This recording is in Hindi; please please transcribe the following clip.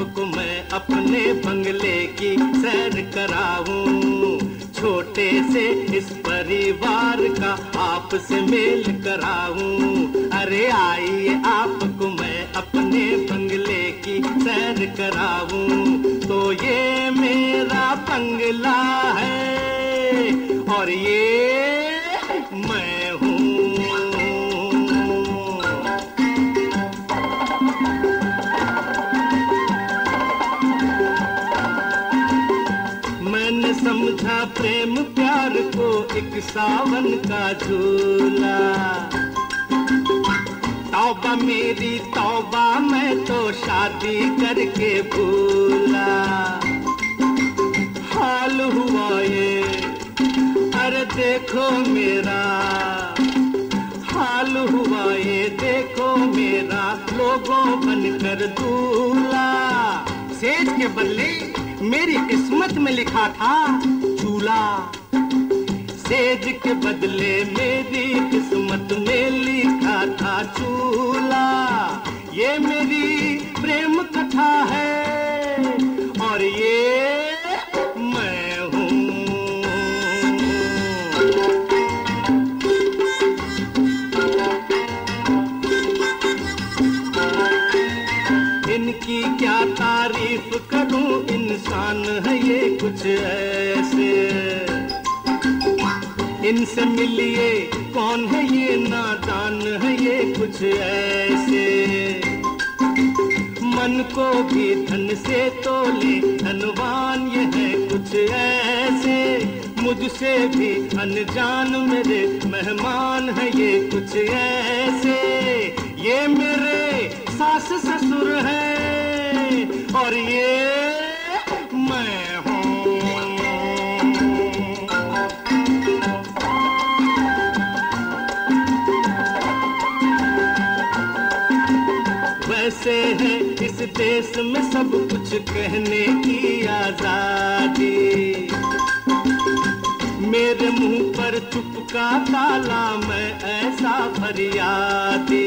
तुमको मैं अपने बंगले की सैर कराऊं। छोटे से इस परिवार का आपसे मेल कराऊं। अरे आइए आपको मैं अपने बंगले की सैर कराऊं। तो ये मेरा बंगला है, और ये समझा प्रेम प्यार को एक सावन का झूला। तौबा मेरी, तौबा मैं तो शादी करके भूला। हाल हुआ ये, अरे देखो मेरा। हाल हुआ ये, देखो मेरा, लोगों बनकर दूल्हा सेज के बल्ले मेरी किस्मत में लिखा था चूल्हा सेज के बदले मेरी किस्मत में लिखा था चूल्हा ये मेरी प्रेम कथा है और ये क्या तारीफ़ करूँ? इंसान है ये कुछ ऐसे। इनसे मिलिए, कौन है ये नादान है ये कुछ ऐसे? मन को भी धन से तोले धनवान ये है कुछ ऐसे। मुझसे भी अनजान मेरे मेहमान है ये कुछ ऐसे। ये मेरे सास ससुर है, और ये मैं हूँ। वैसे है इस देश में सब कुछ कहने की आज़ादी? मेरे मुँह पर चुपका ताला मैं ऐसा फरियादी।